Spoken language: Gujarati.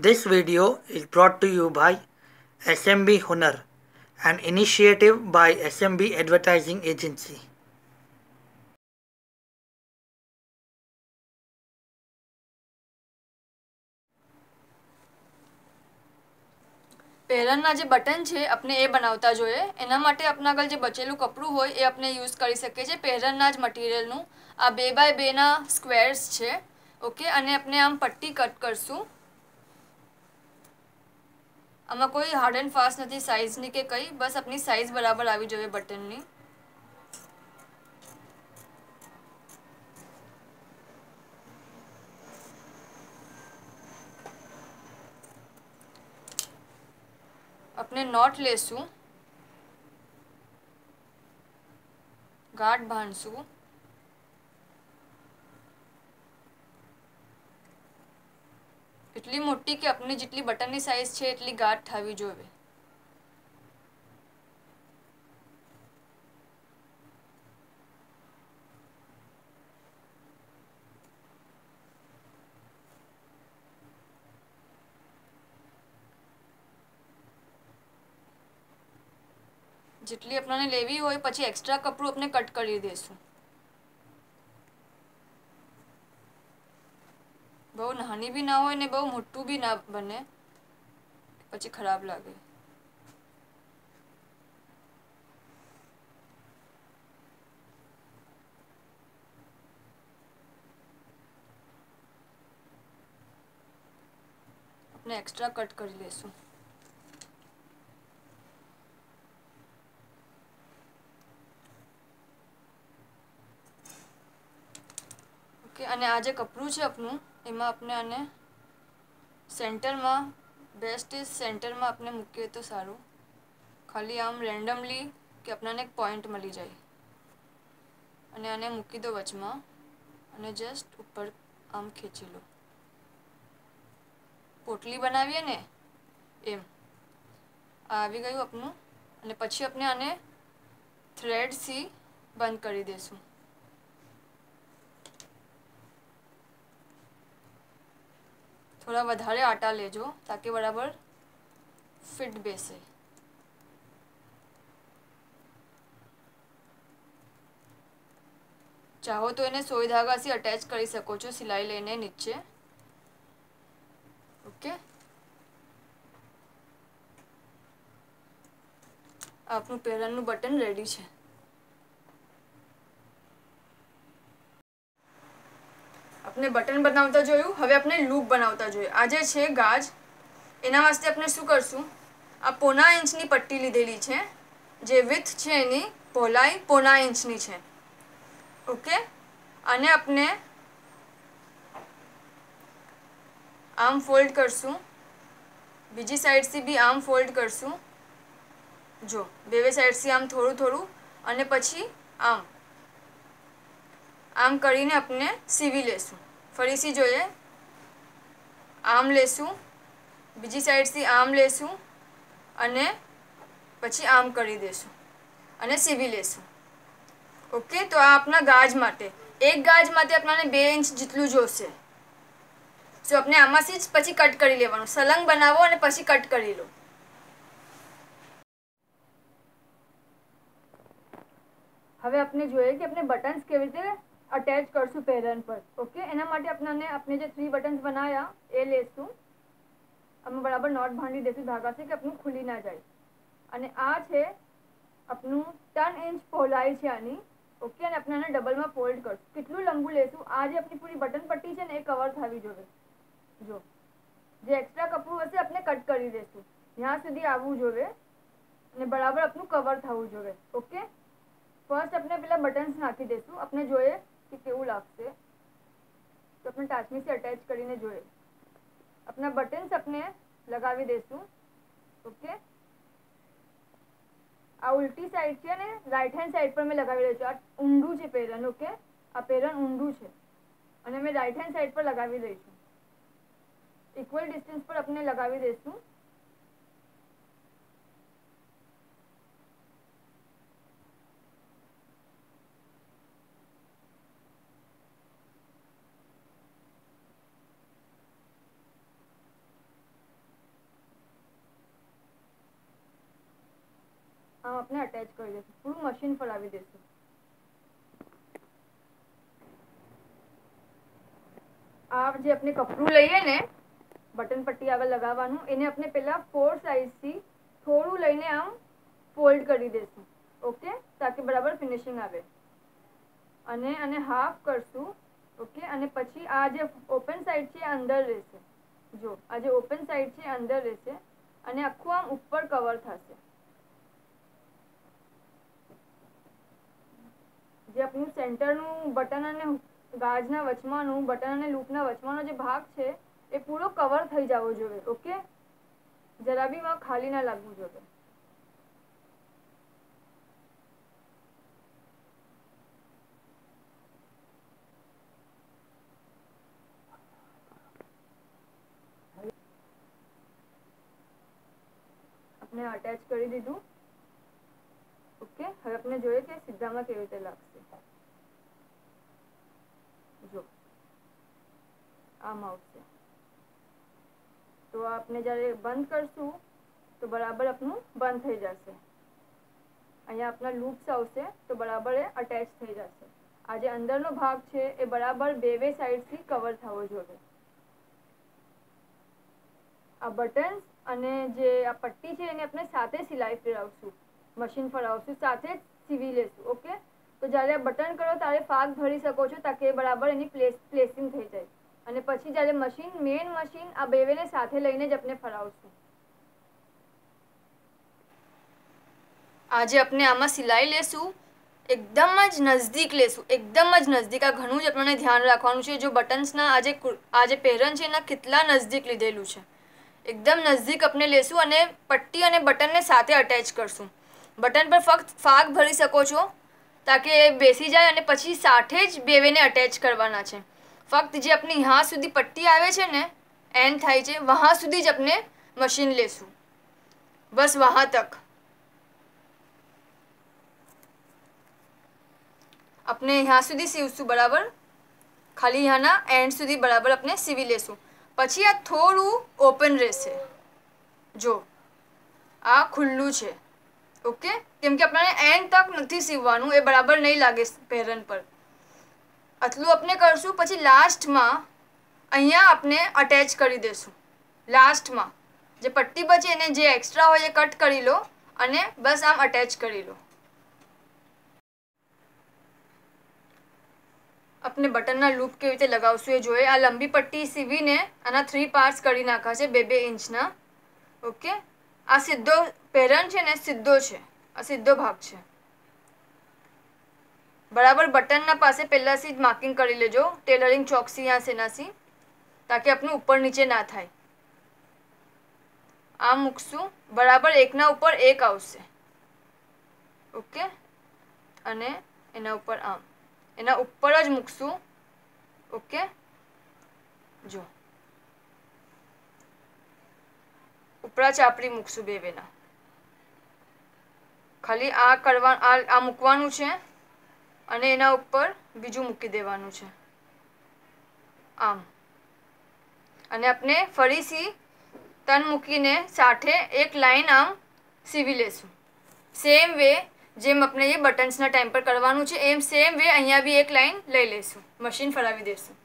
This video is brought to you by SMB Hunar, an initiative by SMB Advertising Agency. પહેરણના જે બટન છે આપણે એ બનાવતા જોઈએ. એના માટે આપણા આગળ જે બચેલું કપડું હોય એ આપણે યુઝ કરી શકીએ છીએ. પહેરણના જ મટીરિયલનું. આ બે બાય બેના સ્ક્વેર્સ છે. ઓકે? અને આપણે આમ પટ્ટી કટ કરશું. આમાં કોઈ હાર્ડ એન્ડ ફાસ્ટ નથી સાઇઝની કે કંઈ, બસ આપણી સાઇઝ બરાબર આવી જોઈએ બટનની. આપણે નોટ લેશું. ગાઢ બાંધશું. એટલી મોટી કે આપણે જેટલી બટનની સાઈઝ છે એટલી ગાંઠ થવી જોઈએ. જેટલી આપણને લેવી હોય, પછી એક્સ્ટ્રા કપડું આપણે કટ કરી દઈશું બહુ નાની બી ના હોય ને બહુ મોટું બી ના બને, પછી ખરાબ લાગે. આપણે એક્સ્ટ્રા કટ કરી લેશું. ઓકે, અને આ જે કપડું છે આપણું એમાં આપણે આને સેન્ટરમાં બેસ્ટ ઇઝ સેન્ટરમાં આપણે મૂકીએ તો સારું. ખાલી આમ રેન્ડમલી કે આપણને એક પોઈન્ટ મળી જાય. અને આને મૂકી દો વચમાં અને જસ્ટ ઉપર આમ ખેંચી લો. પોટલી બનાવીએ ને, એમ. આ આવી ગયું આપણું અને પછી આપણે આને થ્રેડથી બંધ કરી દઈશું થોડા વધારે આટા લેજો તાકે બરાબર ફિટ બેસે. ચાહો તો એને સોય ધાગાથી અટેચ કરી શકો છો સિલાઈ લઈને નીચે. ઓકે? આપણું પહેરણનું બટન રેડી છે. આપણે બટન બનાવતા જોયું, હવે આપણે લૂપ બનાવતા જોઈએ આ જે છે ગાજ. એના વાસ્તે આપણે શું કરશું? આ પોના ઇંચની પટ્ટી લીધેલી છે, જે વિથ છે એની, પહોળાઈ પોના ઇંચની છે. ઓકે? અને આપણે આમ ફોલ્ડ કરશું. બીજી સાઈડથી બી આમ ફોલ્ડ કરશું. જો બે સાઈડથી આમ થોડું થોડું અને પછી આમ. આમ કરીને આપણે સીવી લેશું. ફરીથી જોઈએ. આમ લેશું. બીજી સાઈડથી આમ લેશું અને પછી આમ કરી દેશું અને સીવી લેશું. ઓકે? તો આ આપણા ગાજ માટે. એક ગાજ માટે આપણને બે ઇંચ જેટલું જોશે સો આપણે આમાંથી જ પછી કટ કરી લેવાનું. સલંગ બનાવો અને પછી કટ કરી લો. હવે આપણે જોઈએ કે આપણે બટન્સ કેવી રીતે અટેચ કરશું પેરન પર. ઓકે એના માટે આપણને આપણે જે થ્રી બટન્સ બનાવ્યા એ લેશું. અમે બરાબર નોટ ભાંડી દઈશું ધાગાથી કે આપણું ખુલી ના જાય. અને આ છે આપણું ટન ઇંચ પહોળાઈ છે આની. ઓકે અને આપણે આને ડબલમાં ફોલ્ડ કરશું. કેટલું લંબુ લેશું? આ જે આપણી પૂરી બટન પટ્ટી છે ને, એ કવર થવી જોઈએ. જો. જે એક્સ્ટ્રા કપડું હશે આપણે કટ કરી દઈશું જ્યાં સુધી આવવું જોઈએ. અને બરાબર આપણું કવર થવું જોઈએ. ઓકે ફર્સ્ટ આપણે પેલા બટન્સ નાખી દઈશું આપણે જોઈએ કે કેવું લાગશે? તો આપણે ટાચમીથી અટેચ કરીને જોઈએ આપણા બટન્સ આપણે લગાવી દઈશું ઓકે? આ ઉલટી સાઈડ છે ને રાઈટ હેન્ડ સાઈડ પર મેં લગાવી દઈશું. આ ઊંડું છે પેરન ઓકે? આ પેરન ઊંડું છે. અને મેં રાઈટ હેન્ડ સાઈડ પર લગાવી દઈશું. ઇક્વલ ડિસ્ટન્સ પર આપણે લગાવી દઈશું આપણે અટેચ કરી દઈશું પૂરું મશીન ફરાવી દઈશું આ જે આપણે કપડું લઈએ ને, બટન પટ્ટી આગળ લગાવવાનું, એને આપણે પહેલાં ફોર સાઈઝથી થોડું લઈને આમ ફોલ્ડ કરી દઈશું ઓકે? તાકી બરાબર ફિનિશિંગ આવે. અને અને હાફ કરશું. ઓકે? અને પછી આ જે ઓપન સાઈડ છે એ અંદર રહેશે. જો, આ જે ઓપન સાઈડ છે એ અંદર રહેશે. અને આખું આમ ઉપર કવર થશે. જે આપણું સેન્ટરનું બટન અને ગાજના વચમાંનું, બટન અને લૂપના વચમાંનો જે ભાગ છે, એ પૂરો કવર થઈ જવો જોઈએ ઓકે જરા બી માં ખાલી ના લાગવું જોઈએ. આપણે અટેચ કરી દીધું. ઓકે હવે આપણે જોઈએ કે સીધામાં કેવી રીતે લાગશે? જો, આમ આવશે. તો આપણે જ્યારે બંધ કરશું, તો બરાબર આપણું બંધ થઈ જશે. અહીંયા આપણા લૂપ્સ આવશે, તો બરાબર એ અટેચ થઈ જશે. આ જે અંદરનો ભાગ છે, એ બરાબર બે બે સાઈડથી કવર થવો જોઈએ. આ બટન્સ અને જે આ પટ્ટી છે, એને આપણે સાથે સિલાઈ ફેરવશું મશીન ફરાવશું સાથે સીવી લેશું ઓકે તો જ્યારે બટન કરો ત્યારે ફાગ ભરી શકો છો તાકે બરાબર એની પ્લેસ પ્લેસિંગ થઈ જાય. અને પછી જ્યારે મશીન મેઇન મશીન આ બેવેને સાથે લઈને જ આપણે ફરાવશું. આજે આપણે આમાં સિલાઈ લેશું, એકદમ જ નજદીક લેશું, એકદમ જ નજદીક. આ ઘણું જ આપણને ધ્યાન રાખવાનું છે, જો બટન્સના આજે આજે પહેરન છે એના કેટલા નજદીક લીધેલું છે. એકદમ નજદીક આપણે લેશું અને પટ્ટી અને બટનને સાથે અટેચ કરશું. બટન પર ફક્ત ફાગ ભરી શકો છો તાકે બેસી જાય અને પછી સાથે જ બેવેને અટેચ કરવાના છે. ફક્ત જે આપની યહાં સુધી પટ્ટી આવે છે ને, એન થાય છે, વહાં સુધી જ આપણે મશીન લેશું. બસ વહાં તક. આપણે યહાં સુધી સીવશું બરાબર? ખાલી યહાંના એન્ડ સુધી બરાબર આપણે સીવી લેશું. પછી આ થોડું ઓપન રહેશે. જો, આ ખુલ્લું છે. ઓકે? કેમ કે આપણને એન્ડ તક નથી સીવવાનું, એ બરાબર નહીં લાગે પહેરણ પર. આટલું આપણે કરશું, પછી લાસ્ટમાં અહીંયા આપણે અટેચ કરી દઈશું લાસ્ટમાં જે પટ્ટી બચે એને જે એક્સ્ટ્રા હોય એ કટ કરી લો અને બસ આમ અટેચ કરી લો. આપણે બટનના લૂપ કેવી રીતે લગાવશું એ જોઈએ. આ લંબી પટ્ટી સીવીને આના થ્રી પાર્ટ્સ કરી નાખ્યા છે બે બે ઇંચના. ઓકે? આ સીધો પેરન છે ને સીધો છે. આ સીધો ભાગ છે. બરાબર, બટનના પાસે પહેલાંથી જ માર્કિંગ કરી લેજો. ટેલરિંગ ચોકસી યા સેનાસી, તાકે આપણું ઉપર નીચે ના થાય. આમ મૂકશું. બરાબર, એકના ઉપર એક આવશે. ઓકે? અને એના ઉપર આમ. એના ઉપર જ મૂકશું. ઓકે? જો. ઉપરા ચાપડી મૂકશું બે બેના. ખાલી આ કરવા આ મૂકવાનું છે અને એના ઉપર બીજું મૂકી દેવાનું છે. આમ. અને આપણે ફરીથી તન મૂકીને સાથે એક લાઈન આમ સીવી લેશું. સેમ વે જેમ આપણે એ બટન્સના ટાઈમ પર કરવાનું છે, એમ સેમ વે અહીંયા બી એક લાઈન લઈ લઈશું મશીન ફરાવી દઈશું